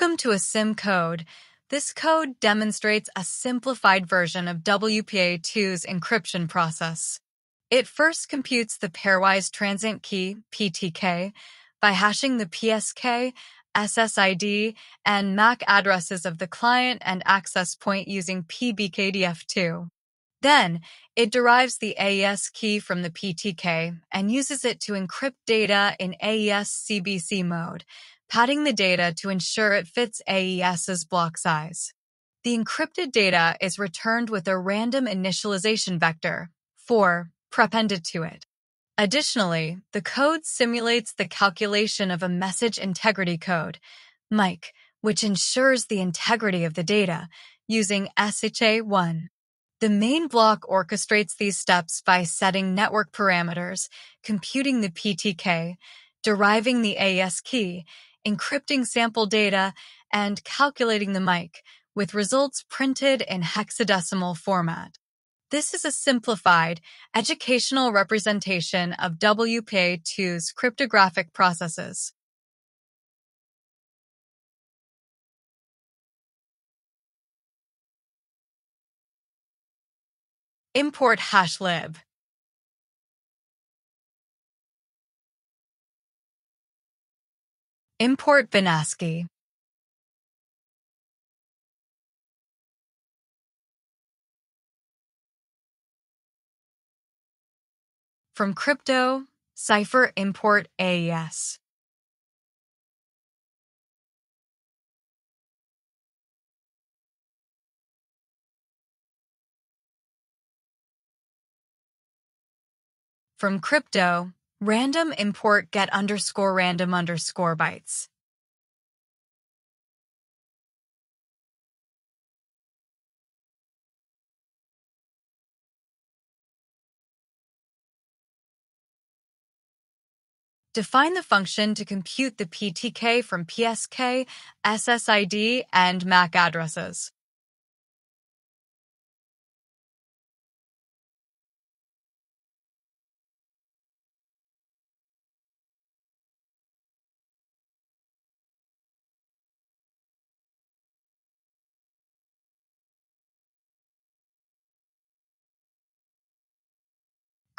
Welcome to Asim Code. This code demonstrates a simplified version of WPA2's encryption process. It first computes the pairwise transient key, PTK, by hashing the PSK, SSID, and MAC addresses of the client and access point using PBKDF2. Then, it derives the AES key from the PTK and uses it to encrypt data in AES CBC mode, padding the data to ensure it fits AES's block size. The encrypted data is returned with a random initialization vector, 4, prepended to it. Additionally, the code simulates the calculation of a message integrity code, MIC, which ensures the integrity of the data using SHA-1. The main block orchestrates these steps by setting network parameters, computing the PTK, deriving the AES key, encrypting sample data, and calculating the MIC, with results printed in hexadecimal format. This is a simplified, educational representation of WPA2's cryptographic processes. Import hashlib. Import Binascii. From crypto, cipher import AES. From crypto, Random import get underscore random underscore bytes. Define the function to compute the PTK from PSK, SSID, and MAC addresses.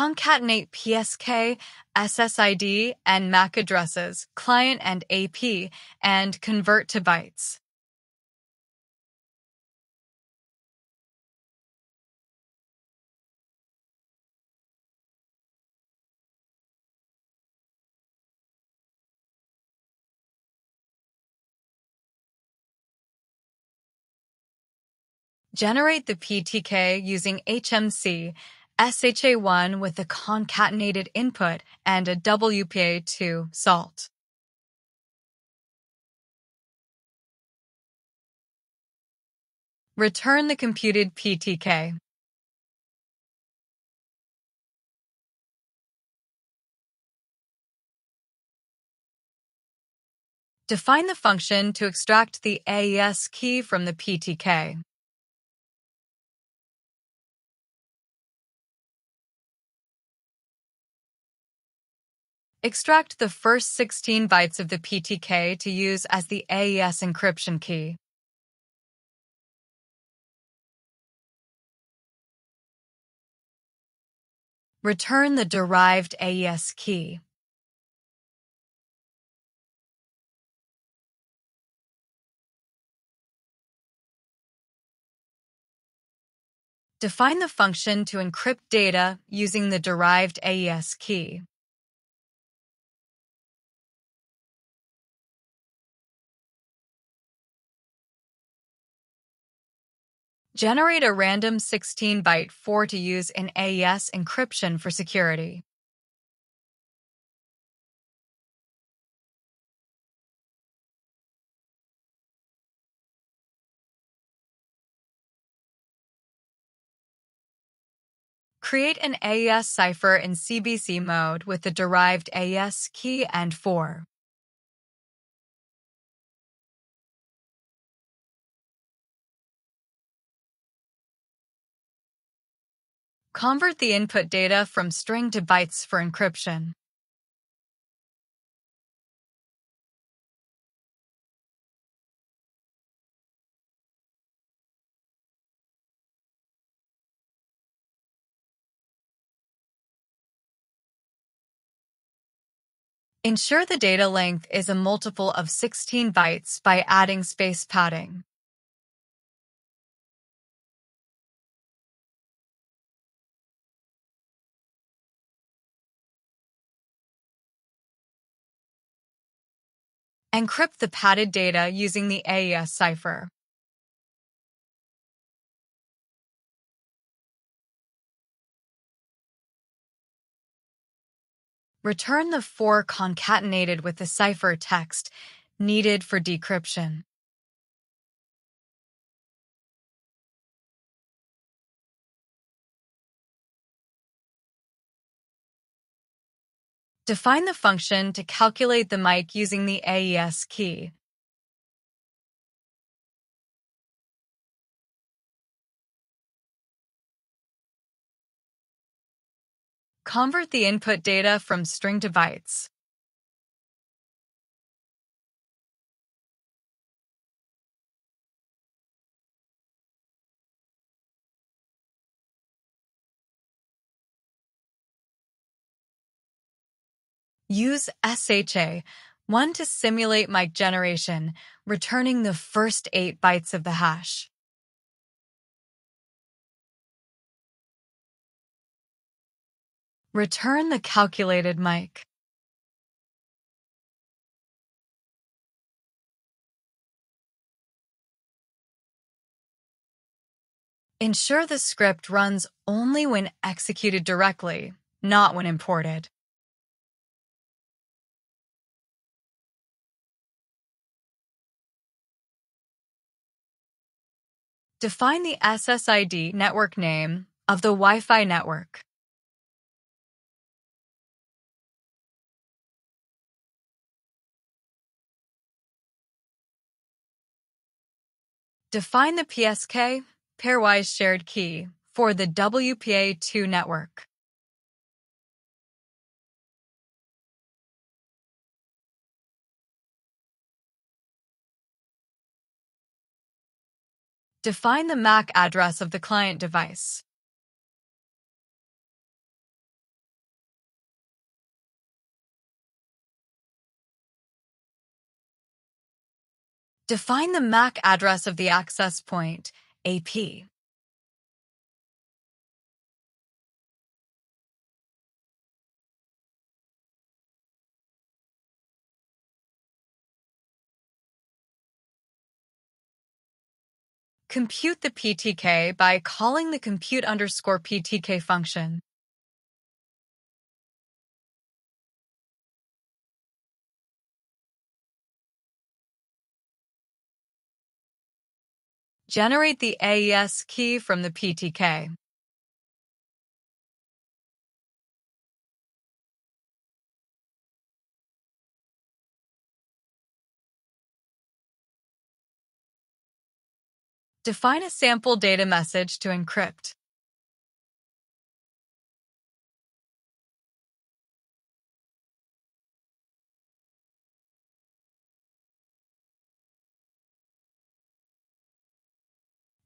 Concatenate PSK, SSID, and MAC addresses, client and AP, and convert to bytes. Generate the PTK using HMAC SHA1 with a concatenated input and a WPA2 salt. Return the computed PTK. Define the function to extract the AES key from the PTK. Extract the first 16 bytes of the PTK to use as the AES encryption key. Return the derived AES key. Define the function to encrypt data using the derived AES key. Generate a random 16-byte 4 to use in AES encryption for security. Create an AES cipher in CBC mode with the derived AES key and 4. Convert the input data from string to bytes for encryption. Ensure the data length is a multiple of 16 bytes by adding space padding. Encrypt the padded data using the AES cipher. Return the 4 concatenated with the cipher text needed for decryption. Define the function to calculate the mic using the AES key. Convert the input data from string to bytes. Use SHA, one to simulate mic generation, returning the first eight bytes of the hash. Return the calculated mic. Ensure the script runs only when executed directly, not when imported. Define the SSID network name of the Wi-Fi network. Define the PSK, pairwise shared key, for the WPA2 network. Define the MAC address of the client device. Define the MAC address of the access point, AP. Compute the PTK by calling the compute underscore PTK function. Generate the AES key from the PTK. Define a sample data message to encrypt.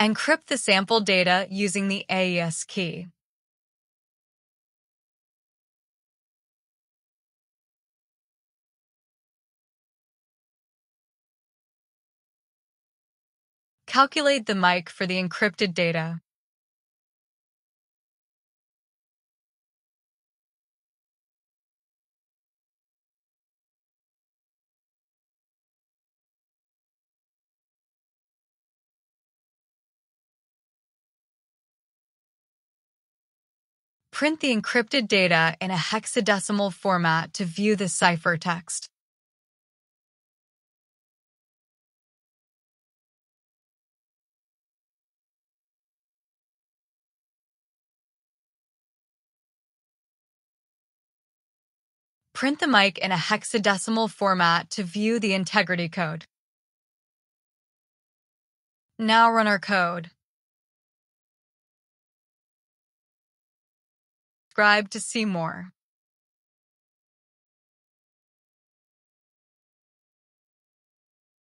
Encrypt the sample data using the AES key. Calculate the mic for the encrypted data. Print the encrypted data in a hexadecimal format to view the ciphertext. Print the mic in a hexadecimal format to view the integrity code. Now run our code. Subscribe to see more.